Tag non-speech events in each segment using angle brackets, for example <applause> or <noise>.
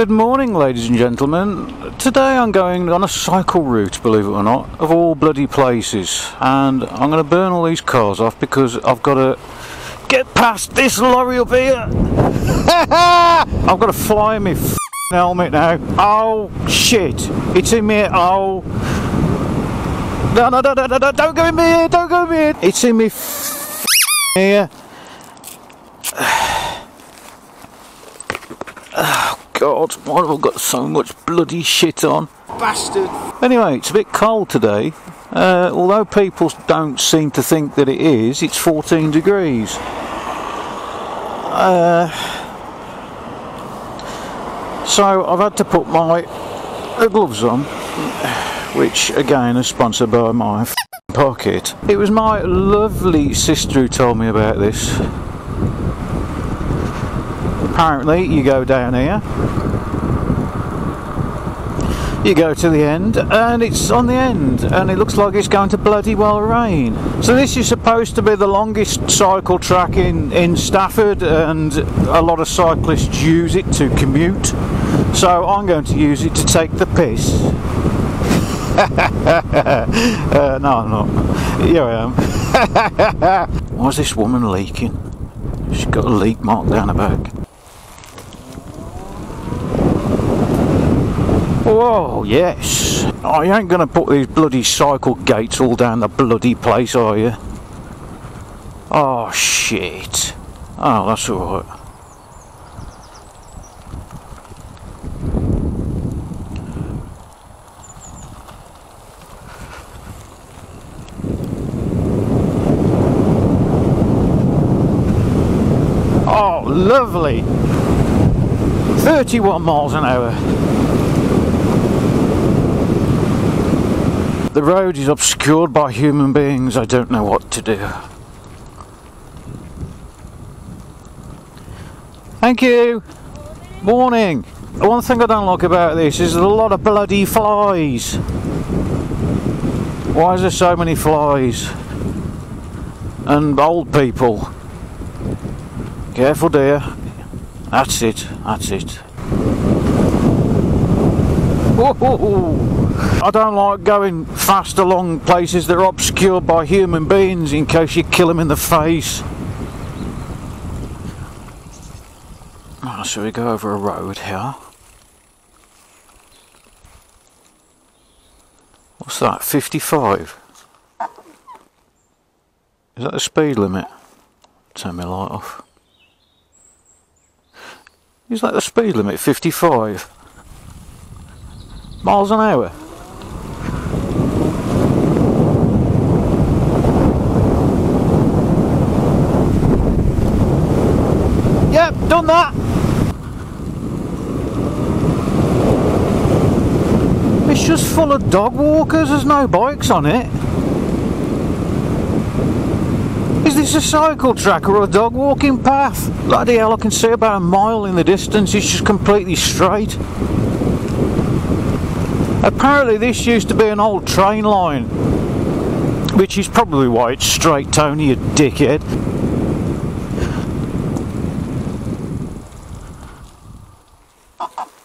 Good morning, ladies and gentlemen. Today I'm going on a cycle route, believe it or not, of all bloody places. And I'm going to burn all these cars off because I've got to get past this lorry up here. <laughs> I've got to fly in my helmet now. Oh, shit. It's in me. Oh. No, no, no, no, no, don't go in me here, don't go in me here. It's in me here. Oh, God, why have I got so much bloody shit on? Bastard. Anyway, it's a bit cold today. Uh, although people don't seem to think that it is, it's 14 degrees. Uh, so I've had to put my gloves on, which again is sponsored by my pocket. It was my lovely sister who told me about this. Apparently, you go down here, you go to the end, and it's on the end, and it looks like it's going to bloody well rain. So this is supposed to be the longest cycle track in, in Stafford, and a lot of cyclists use it to commute. So I'm going to use it to take the piss. <laughs> uh, no, I'm not. Here I am. <laughs> Why is this woman leaking? She's got a leak mark down her back. Whoa, yes. Oh, you ain't gonna put these bloody cycle gates all down the bloody place, are you? Oh, shit. Oh, that's alright. Oh, lovely. 31 miles an hour. The road is obscured by human beings. I don't know what to do. Thank you. Morning. One thing I don't like about this is there's a lot of bloody flies. Why is there so many flies? And old people. Careful, dear. That's it. That's it. Whoa. I don't like going fast along places that are obscured by human beings in case you kill them in the face. Oh, so we go over a road here. What's that? 55? Is that the speed limit? Turn my light off. Is that the speed limit? 55? Miles an hour? Yep, done that. It's just full of dog walkers, there's no bikes on it. Is this a cycle track or a dog walking path? Bloody hell, I can see about a mile in the distance, it's just completely straight. Apparently this used to be an old train line, which is probably why it's straight, Tony, you dickhead.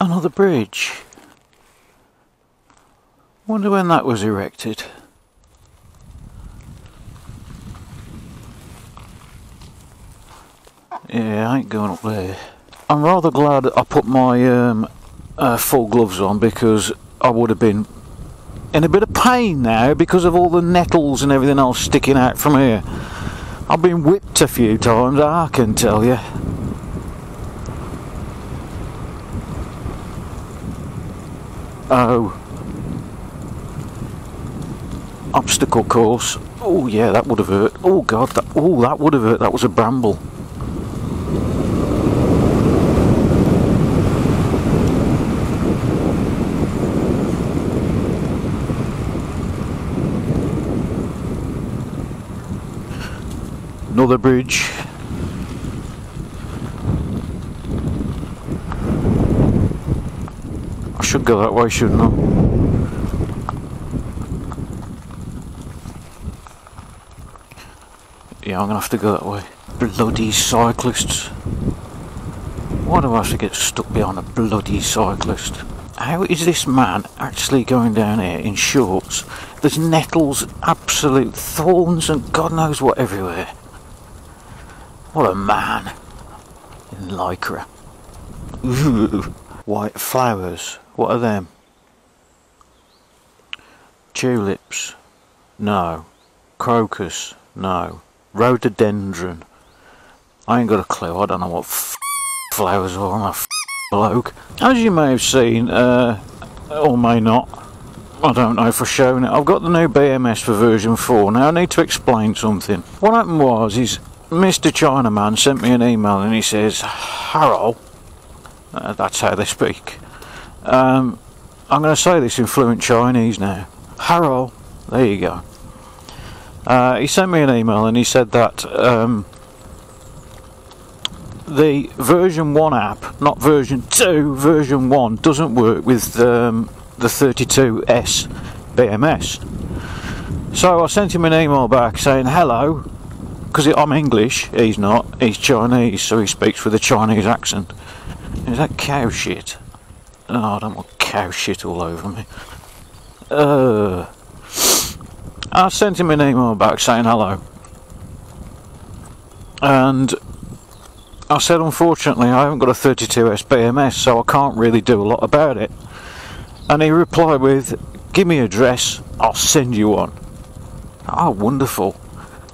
Another bridge. Wonder when that was erected. Yeah, I ain't going up there. I'm rather glad I put my um, uh, full gloves on because I would have been in a bit of pain now because of all the nettles and everything else sticking out from here. I've been whipped a few times, I can tell you. Oh. Obstacle course. Oh yeah, that would have hurt. Oh god, that, oh that would have hurt. That was a bramble. Another bridge. I should go that way, shouldn't I? Yeah, I'm gonna have to go that way. Bloody cyclists. Why do I have to get stuck behind a bloody cyclist? How is this man actually going down here in shorts? There's nettles, absolute thorns, and God knows what everywhere. What a man in lycra. <laughs> White flowers. What are them? Tulips. No. Crocus. No. Rhododendron. I ain't got a clue. I don't know what flowers are. I'm a bloke. As you may have seen, uh, or may not, I don't know for showing it. I've got the new BMS for version 4. Now I need to explain something. What happened was, is Mr. Chinaman sent me an email and he says, Harold, uh, that's how they speak. Um, I'm going to say this in fluent Chinese now. Harold, there you go. Uh, he sent me an email and he said that um, the version 1 app, not version 2, version 1, doesn't work with um, the 32S BMS. So I sent him an email back saying hello, because I'm English, he's not, he's Chinese, so he speaks with a Chinese accent. Is that cow shit? Oh, I don't want cow shit all over me. Uh, I sent him an email back saying hello. And I said, unfortunately, I haven't got a 32S BMS, so I can't really do a lot about it. And he replied with, Give me your address, I'll send you one. Oh, wonderful.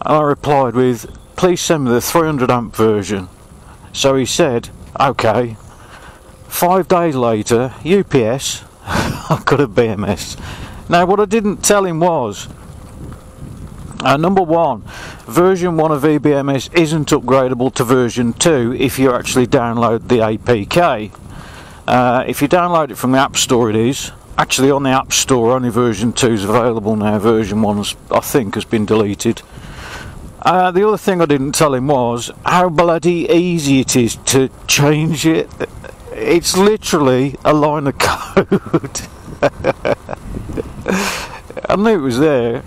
And I replied with, Please send me the 300 amp version. So he said, Okay. Five days later, UPS, <laughs> I've got a BMS. Now, what I didn't tell him was, uh, number one, version 1 of VBMS isn't upgradable to version 2 if you actually download the APK. Uh, if you download it from the App Store, it is. Actually, on the App Store, only version 2 is available now. Version 1, I think, has been deleted. Uh, the other thing I didn't tell him was how bloody easy it is to change it. It's literally a line of <laughs> code. <laughs> I knew it was there.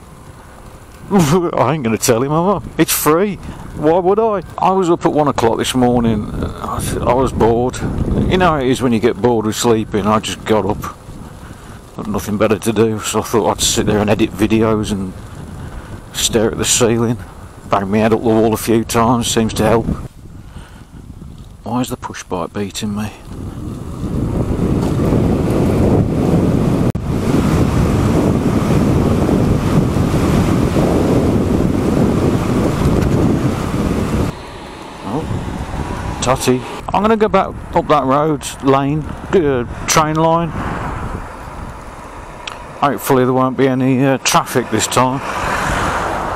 <laughs> I ain't going to tell him, am? It's free. Why would I? I was up at one o'clock this morning. I was bored. You know how it is when you get bored with sleeping. I just got up. Got nothing better to do, so I thought I'd sit there and edit videos and stare at the ceiling. Bang my head up the wall a few times, seems to help. Why is the push bike beating me? Totty. I'm going to go back up that road lane, uh, train line. Hopefully there won't be any uh, traffic this time,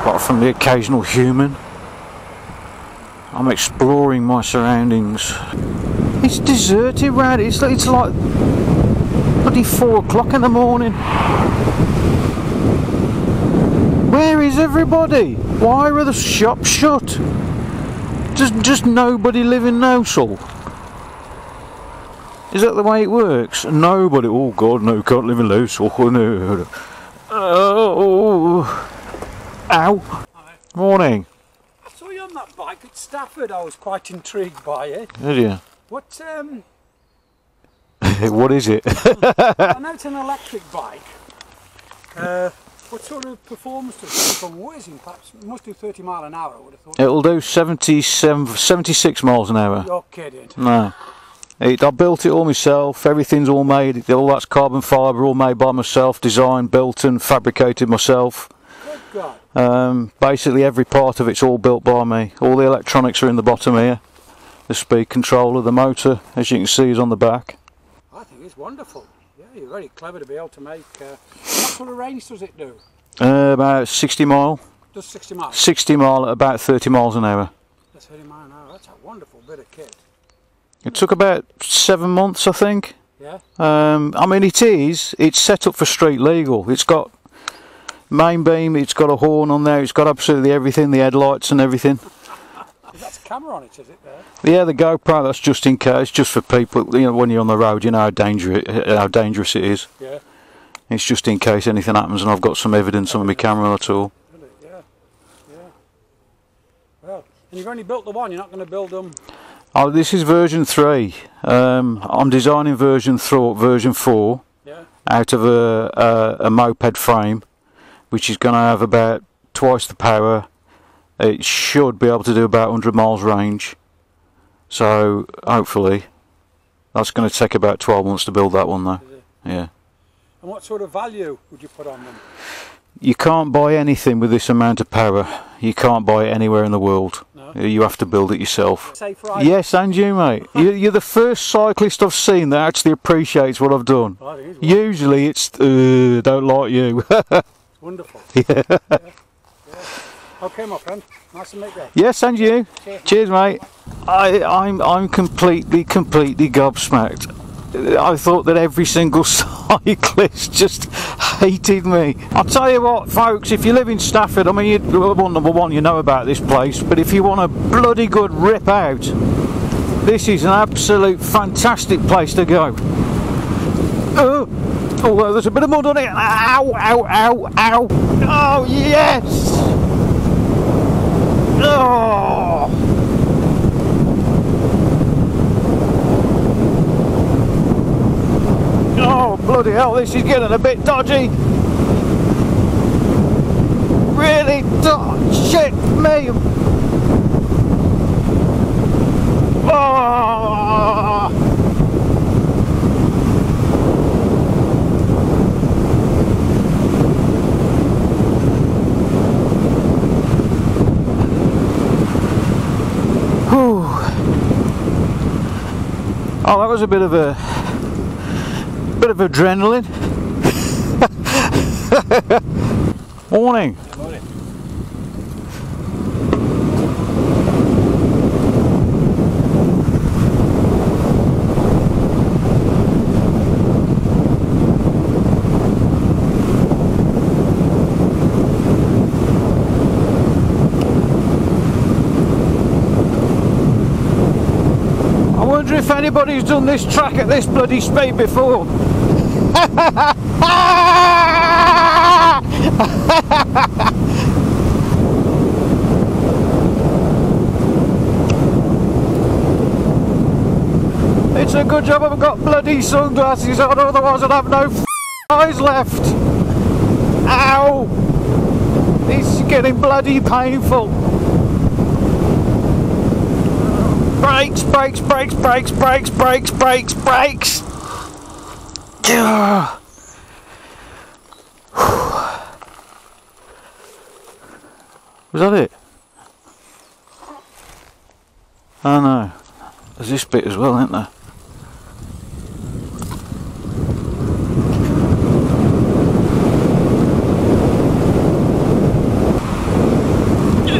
apart from the occasional human. I'm exploring my surroundings. It's deserted round it's, it's like bloody four o'clock in the morning. Where is everybody? Why are the shops shut? Just, just nobody live in Gnosall. Is that the way it works? Nobody. Oh God, no, can't live in Gnosall. Oh, no. Oh, ow. Morning. I saw you on that bike at Stafford. I was quite intrigued by it. Did you? What? Um, <laughs> what is it? I know it's an electric bike. Uh, what sort of performance does it come whizzing? Perhaps it must do 30 mile an hour. I would have thought. It'll do 77, 76 miles an hour. You're kidding. No. It, I built it all myself. Everything's all made. All that's carbon fibre, all made by myself. Designed, built, and fabricated myself. Good God. Um, basically, every part of it's all built by me. All the electronics are in the bottom here. The speed controller, the motor, as you can see, is on the back. I think it's wonderful. You're very clever to be able to make. Uh, what sort of range does it do? Uh, about 60 mile. Does 60 miles? 60 mile at about 30 miles an hour. That's 30 mile an hour. That's a wonderful bit of kit. It took about seven months, I think. Yeah. Um, I mean, it is. It's set up for street legal. It's got main beam. It's got a horn on there. It's got absolutely everything. The headlights and everything. That's a camera on it, is it? There. Yeah, the GoPro. That's just in case, just for people. You know, when you're on the road, you know how dangerous how dangerous it is. Yeah. It's just in case anything happens, and I've got some evidence on my camera at all. Yeah. Yeah. Well, and you've only built the one. You're not going to build them. Oh, this is version three. Um, I'm designing version th- version four Yeah. out of a, a, a moped frame, which is going to have about twice the power. It should be able to do about 100 miles range. So hopefully, that's going to take about 12 months to build that one, though. Yeah. And what sort of value would you put on them? You can't buy anything with this amount of power. You can't buy it anywhere in the world. No. You have to build it yourself. Yes, and you, mate. <laughs> You- You're the first cyclist I've seen that actually appreciates what I've done. Is Usually it's, uh, don't like you. <laughs> wonderful. yeah. Yeah. Okay, my friend. Nice to meet you. Yes, and you. Cheers. Cheers, mate. I, I'm, I'm completely, completely gobsmacked. I thought that every single <laughs> cyclist just hated me. I'll tell you what, folks, if you live in Stafford, I mean, you, well, number one, you know about this place, but if you want a bloody good rip out, this is an absolute fantastic place to go. Oh, although there's a bit of mud on it. Ow, ow, ow, ow. Oh, yes. Oh. Oh, bloody hell, this is getting a bit dodgy. Really? dodgy. shit me. Oh. Oh, that was a bit of a bit of adrenaline. <laughs> Morning. Morning. I if anybody's done this track at this bloody speed before. <laughs> It's a good job I've got bloody sunglasses on, otherwise I'd have no eyes left. Ow! This is getting bloody painful. Brakes, brakes, brakes, brakes, brakes, brakes, brakes, brakes. Was that it? Oh no. There's this bit as well, isn't there?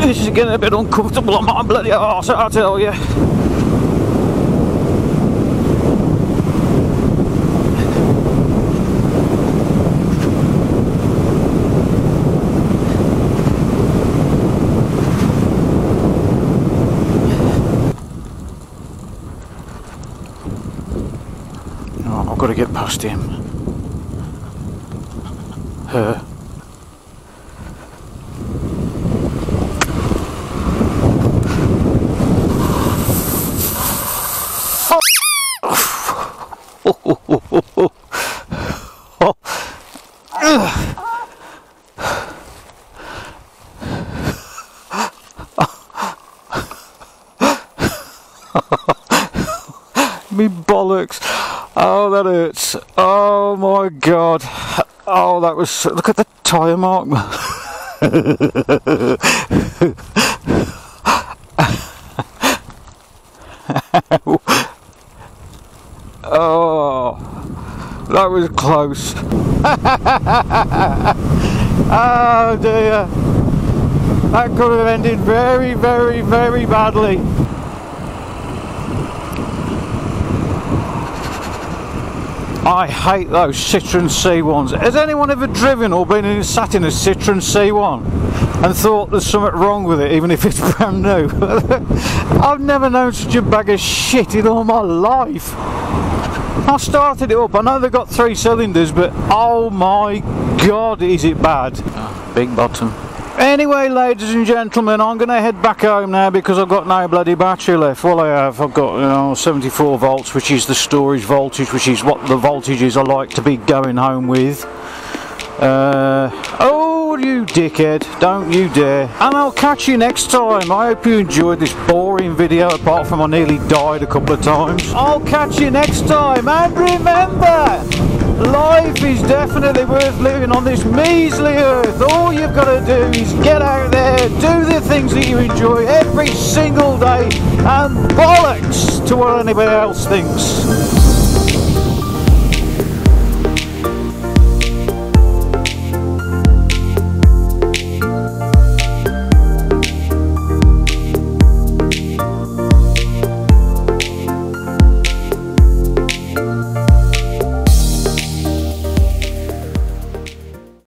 This is getting a bit uncomfortable on my bloody arse, I tell you. Get past him. Her. Me bollocks. Oh, that hurts. Oh my god. Oh, that was. Look at the tyre mark. <laughs> oh, that was close. <laughs> oh dear. That could have ended very, very, very badly. I hate those Citroen C1s. Has anyone ever driven or been in, sat in a Citroen C1 and thought there's something wrong with it, even if it's <laughs> brand new? <laughs> I've never known such a bag of shit in all my life. I started it up. I know they've got three cylinders, but oh my god, is it bad? Ah, big bottom. Anyway, ladies and gentlemen, I'm going to head back home now because I've got no bloody battery left. Well, I have. I've got you know, 74 volts, which is the storage voltage, which is what the voltages I like to be going home with. Uh, oh, you dickhead, don't you dare. And I'll catch you next time. I hope you enjoyed this boring video, apart from I nearly died a couple of times. I'll catch you next time, and remember, life is definitely worth living on this measly earth. All you've got to do is get out there, do the things that you enjoy every single day, and bollocks to what anybody else thinks.